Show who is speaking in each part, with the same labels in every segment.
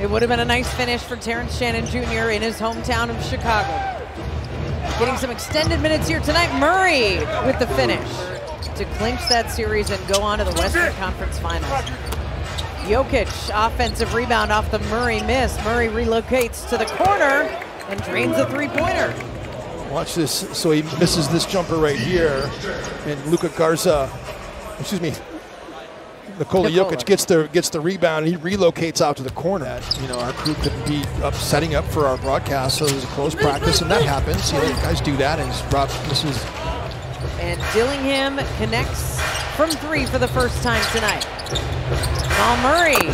Speaker 1: It would have been a nice finish for Terrence Shannon Jr. in his hometown of Chicago. Getting some extended minutes here tonight. Murray with the finish to clinch that series and go on to the Western Conference Finals. Jokic, offensive rebound off the Murray miss. Murray relocates to the corner and drains a three-pointer.
Speaker 2: Watch this. So he misses this jumper right here, and Luka Garza, excuse me, Nikola Jokic gets the gets the rebound. And he relocates out to the corner. You know, our crew couldn't be up setting up for our broadcast, so it was a close practice, and that happens. You know, guys do that, and Rob misses.
Speaker 1: And Dillingham connects from three for the first time tonight. Paul Murray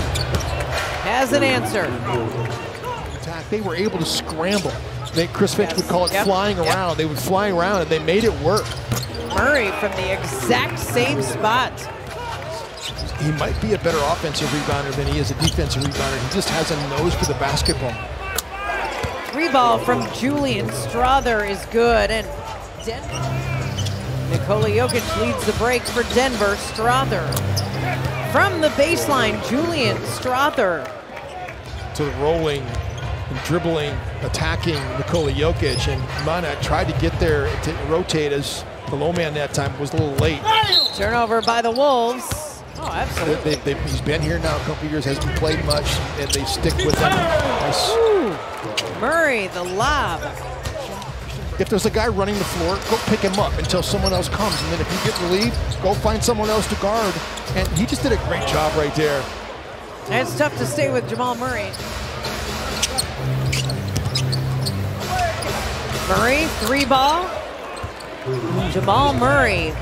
Speaker 1: has an answer.
Speaker 2: Attack. They were able to scramble. They, Chris Finch
Speaker 1: Yes.
Speaker 2: would call it
Speaker 1: Yep.
Speaker 2: flying
Speaker 1: Yep.
Speaker 2: around. They would fly around, and they made it work.
Speaker 1: Murray from the exact same spot.
Speaker 2: He might be a better offensive rebounder than he is a defensive rebounder. He just has a nose for the basketball.
Speaker 1: Three ball from Julian Strawther is good. And Denver. Nikola Jokic leads the break for Denver. Strawther. From the baseline, Julian Strawther.
Speaker 2: to the rolling and dribbling, attacking Nikola Jokic. And Mana tried to get there to rotate as the low man that time was a little late.
Speaker 1: Turnover by the Wolves. Oh, absolutely.
Speaker 2: They, they, he's been here now a couple years, hasn't played much, and they stick with him. Nice.
Speaker 1: Murray, the lob.
Speaker 2: If there's a guy running the floor, go pick him up until someone else comes. And then if you get relieved, go find someone else to guard. And he just did a great job right there.
Speaker 1: And it's tough to stay with Jamal Murray. Murray, three ball. Jamal Murray